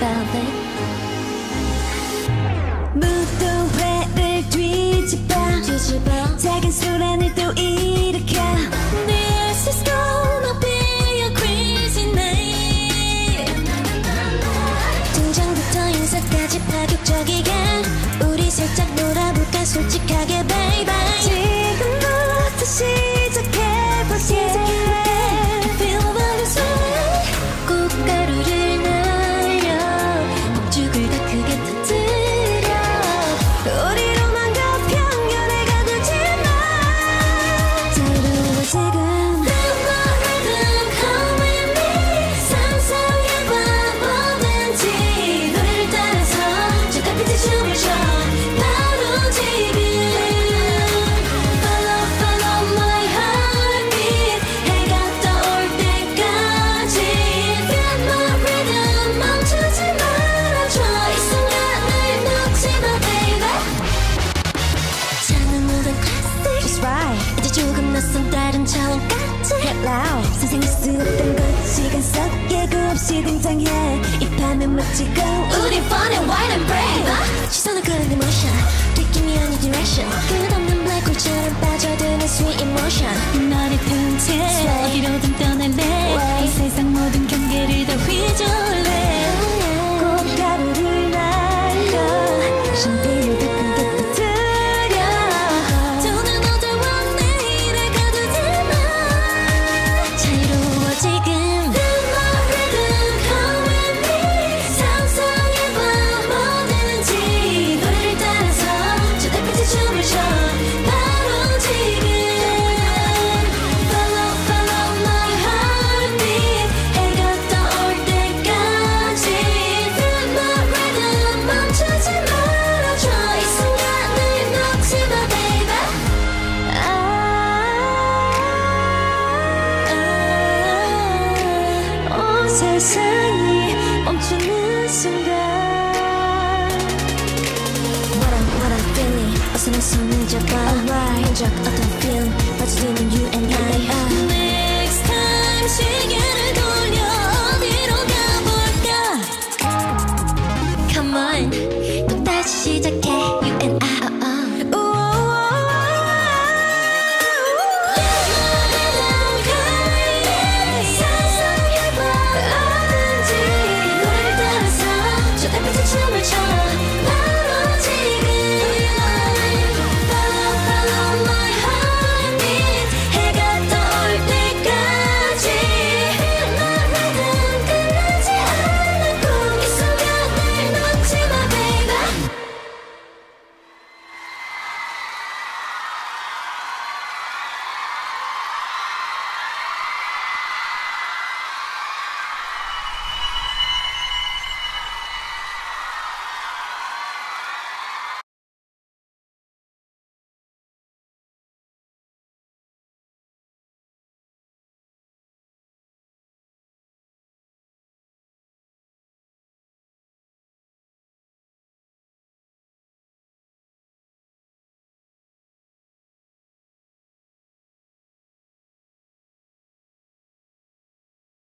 babe. 무도회를 뒤집어. 뒤집어. 작은 소란을 또 일으켜. 등장부터 인사까지 파격적이게. 우리 살짝 놀아볼까 솔직하게 상상할 수 없던 것 시간 속 예고 없이 등장해 이 밤에 멋지고 우리 fun and wild and brave 시선을 끄는 emotion 느낌이 아닌 direction 세상이 멈추는 순간 What I'm, what I'm feeling 어서 내 손을 잡아 Alright 흔적 어떤 feeling 빠져드는 you and I Next time 시계를 돌려 어디로 가볼까 Come on 또 다시 시작해 You